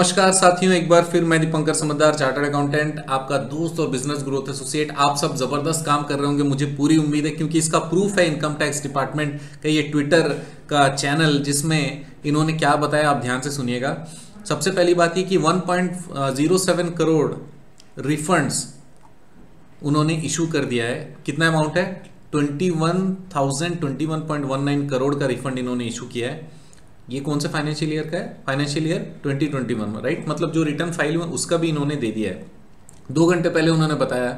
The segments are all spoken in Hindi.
नमस्कार साथियों एक बार फिर मैं दीपंकर समझदार चार्टर्ड अकाउंटेंट आपका दोस्त और बिज़नेस ग्रोथ एसोसिएट आप सब ज़बरदस्त काम कर रहे होंगे मुझे पूरी उम्मीद है क्योंकि इसका प्रूफ है इनकम टैक्स डिपार्टमेंट का ये ट्विटर का चैनल जिसमें इन्होंने क्या बताया आप ध्यान से सुनिएगा। सबसे पहली बात ये कि 1.07 करोड़ रिफंड्स उन्होंने इशू कर दिया है। कितना अमाउंट है? 21,021.19 करोड़ का रिफंड इन्होंने इशू किया है। ये कौन से फाइनेंशियल ईयर का है? फाइनेंशियल ईयर 2021 में राइट मतलब जो रिटर्न फ़ाइल हुआ, उसका भी इन्होंने दे दिया है। दो घंटे पहले उन्होंने बताया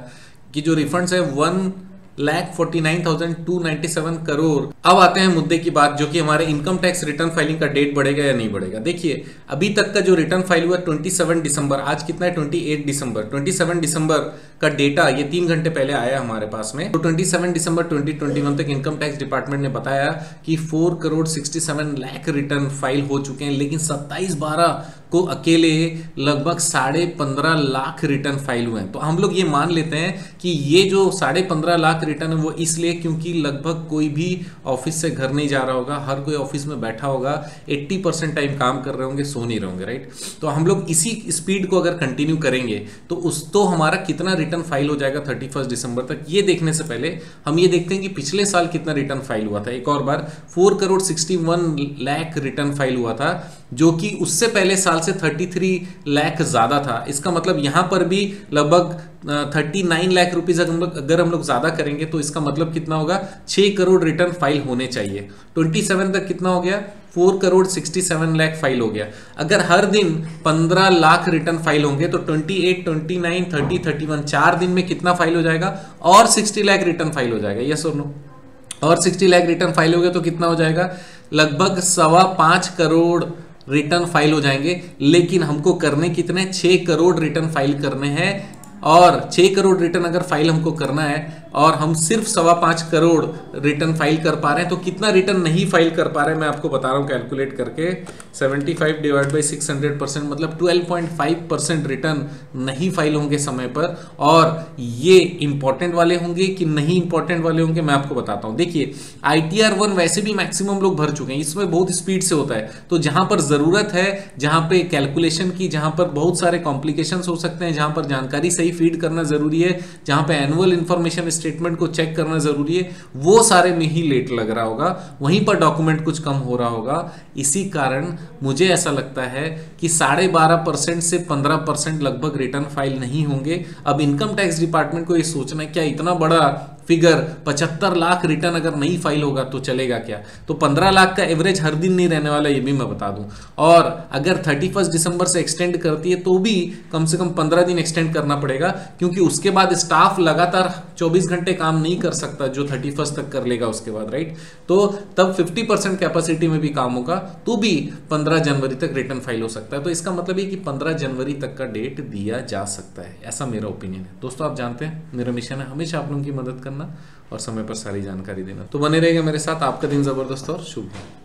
कि जो रिफंड्स है one lakh forty nine thousand two ninety seven crore अब आते हैं मुद्दे की बात, जो कि हमारे इनकम टैक्स रिटर्न फाइलिंग का डेट बढ़ेगा या नहीं बढ़ेगा। देखिए, अभी तक का जो रिटर्न फ़ाइल हुआ 27 दिसंबर, आज कितना है? 28 दिसंबर। 27 दिसंबर का डेटा ये तीन घंटे पहले आया हमारे पास में। तो 27 दिसंबर 2021 तक इनकम टैक्स डिपार्टमेंट ने बताया कि 4 करोड़ 67 लाख रिटर्न फ़ाइल हो चुके हैं, लेकिन 27 बारह को अकेले लगभग साढ़े पंद्रह लाख रिटर्न फ़ाइल हुए हैं। तो हम लोग ये मान लेते हैं कि ये जो साढ़े पंद्रह लाख रिटर्न है, वो इसलिए क्योंकि लगभग कोई भी ऑफ़िस से घर नहीं जा रहा होगा, हर कोई ऑफ़िस में बैठा होगा 80 परसेंट टाइम काम कर रहे होंगे, सो नहीं रहे होंगे राइट तो हम लोग इसी स्पीड को अगर कंटिन्यू करेंगे तो उस तो हमारा कितना रिटर्न फ़ाइल हो जाएगा थर्टी दिसंबर तक। ये देखने से पहले हम ये देखते हैं कि पिछले साल कितना रिटर्न फ़ाइल हुआ था। एक और बार four crore sixty lakh return file हुआ था, जो कि उससे पहले साल से 33 लाख ज़्यादा था। इसका मतलब यहाँ पर भी लगभग 39 लाख रुपीस अगर हम लोग ज़्यादा करेंगे तो इसका मतलब कितना होगा? 6 करोड़ रिटर्न फ़ाइल होने चाहिए। 27 तक कितना हो गया? 4 करोड़ 67 लाख फ़ाइल हो गया। अगर हर दिन 15 लाख रिटर्न फ़ाइल होंगे तो 28, 29, 30, 31 चार दिन में कितना फ़ाइल हो जाएगा? और 60 लाख रिटर्न फ़ाइल हो जाएगा। यस और नो। और 60 लाख रिटर्न फ़ाइल हो गया तो कितना हो जाएगा? लगभग सवा पाँच करोड़ रिटर्न फ़ाइल हो जाएँगे। लेकिन हमको करने कितने? छह करोड़ रिटर्न फ़ाइल करने हैं। और छः करोड़ रिटर्न अगर फ़ाइल हमको करना है और हम सिर्फ़ सवा पाँच करोड़ रिटर्न फ़ाइल कर पा रहे हैं तो कितना रिटर्न नहीं फ़ाइल कर पा रहे हैं, मैं आपको बता रहा हूँ कैलकुलेट करके। 75 डिवाइड बाई 600 परसेंट मतलब 12.5 परसेंट रिटर्न नहीं फ़ाइल होंगे समय पर। और ये इंपॉर्टेंट वाले होंगे कि नहीं इंपॉर्टेंट वाले होंगे, मैं आपको बताता हूँ। देखिए आई टी आर वन वैसे भी मैक्सिमम लोग भर चुके हैं। इसमें बहुत स्पीड से होता है। तो जहाँ पर ज़रूरत है, जहाँ पे कैलकुलेशन की, जहाँ पर बहुत सारे कॉम्प्लिकेशन हो सकते हैं, जहाँ पर जानकारी सही फ़ीड करना ज़रूरी है, जहाँ पे एनुअल इन्फॉर्मेशन स्टेटमेंट को चेक करना ज़रूरी है, वो सारे में ही लेट लग रहा होगा। वहीं पर डॉक्यूमेंट कुछ कम हो रहा होगा। इसी कारण मुझे ऐसा लगता है कि साढ़े बारह परसेंट से पंद्रह परसेंट लगभग रिटर्न फ़ाइल नहीं होंगे। अब इनकम टैक्स डिपार्टमेंट को ये सोचना है, क्या इतना बड़ा फिगर 75 लाख रिटर्न अगर नहीं फ़ाइल होगा तो चलेगा क्या? तो 15 लाख का एवरेज हर दिन नहीं रहने वाला, ये भी मैं बता दूँ। और अगर 31 दिसंबर से एक्सटेंड करती है तो भी कम से कम 15 दिन एक्सटेंड करना पड़ेगा, क्योंकि उसके बाद स्टाफ लगातार 24 घंटे काम नहीं कर सकता, जो 31 तक कर लेगा उसके बाद राइट तो तब 50 परसेंट कैपेसिटी में भी काम होगा तो भी 15 जनवरी तक रिटर्न फ़ाइल हो सकता है। तो इसका मतलब ये कि 15 जनवरी तक का डेट दिया जा सकता है, ऐसा मेरा ओपिनियन है। दोस्तों, आप जानते हैं, मेरा मिशन है हमेशा आप लोगों की मदद करना और समय पर सारी जानकारी देना। तो बने रहेगा मेरे साथ। आपका दिन ज़बरदस्त और शुभ हो।